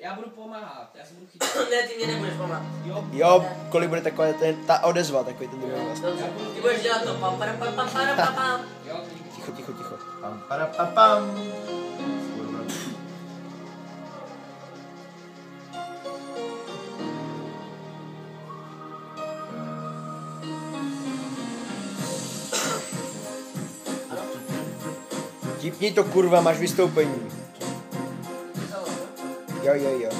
Já budu pomáhat, já se budu chytit. Ne, ty mě nebudeš pomáhat. Jo, Jo, kolik bude takový ten, ta odezva, takový ten druhý. Dobře, ty budeš dělat to pam pam pam pam pam pam pam. Ticho, ticho, ticho. Pam, para, pa, pam. Kurva. Tipni to kurva, máš vystoupení. Jo, jo, jo.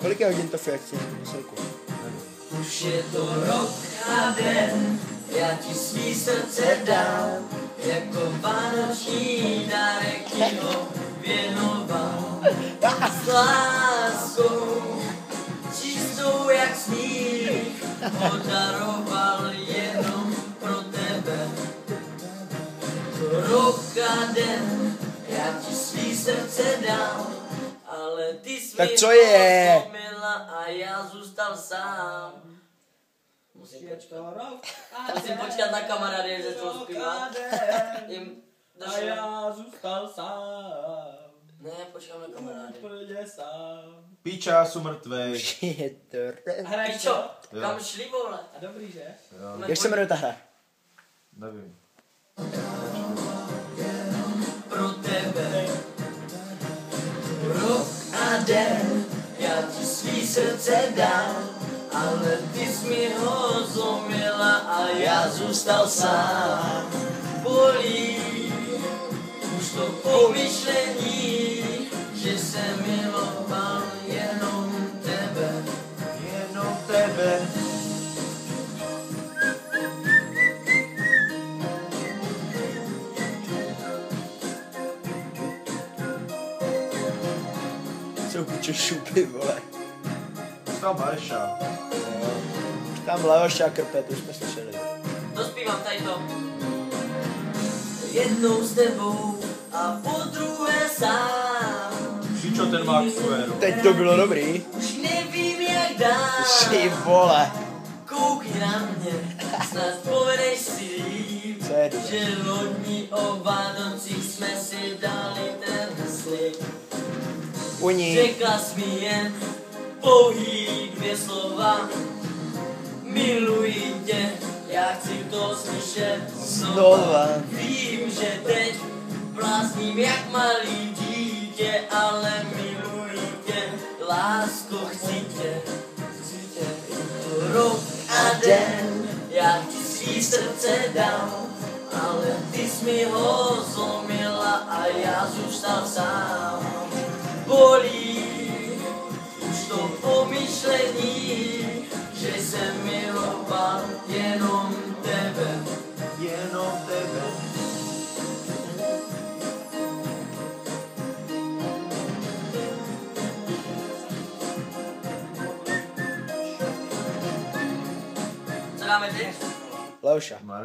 Kolik je hodin to? Posilku. Už je to rok a den, já ti svý srdce dám, jako vánoční dárek ti ho věnoval. S láskou, čistou jak sníh, podaroval den, já ti svý srdce dám, ale ty jsi Tak co je? a já zůstal sám. Musím počkat. Musím počkat na kamarády, že to zpívá. Jim A já zůstal sám. Ne, počkám na kamarády. Úplně sám. Píča, jsou mrtvej. Je to Pičo, kam šli vole? A dobrý, že? Jo, Jak se jmenuje ta hra? nevím. Já ti svý srdce dám, ale ty jsi mi ho zlomila a já zůstal sám. Bolí už to pomyšlení, že jsem miloval Jsou piče šupy, vole. Tam Bareša. Tam Leoša krpe, to už jsme slyšeli. Dospívám tady to. Jednou s tebou a po druhé sám. Píčo, ten má QR. Teď to bylo dobrý. Už nevím jak dál. Ty vole. Koukni na mě, snad povedeš si líp, to? že lodní o Vánocích jsme si dali ten slib. Uní. Řekla jsi mi jen pouhý dvě slova, miluji tě, já chci to slyšet Znova. Vím, že teď blázním jak malý dítě, ale miluji tě, lásko chci tě, chci tě. Rok a den, já ti svý srdce dám, ale ty jsi mi ho zlomila a já zůstal sám. Bolí už to pomyšlení, že jsem miloval jenom tebe. Jenom tebe. Co dáme teď? Mare-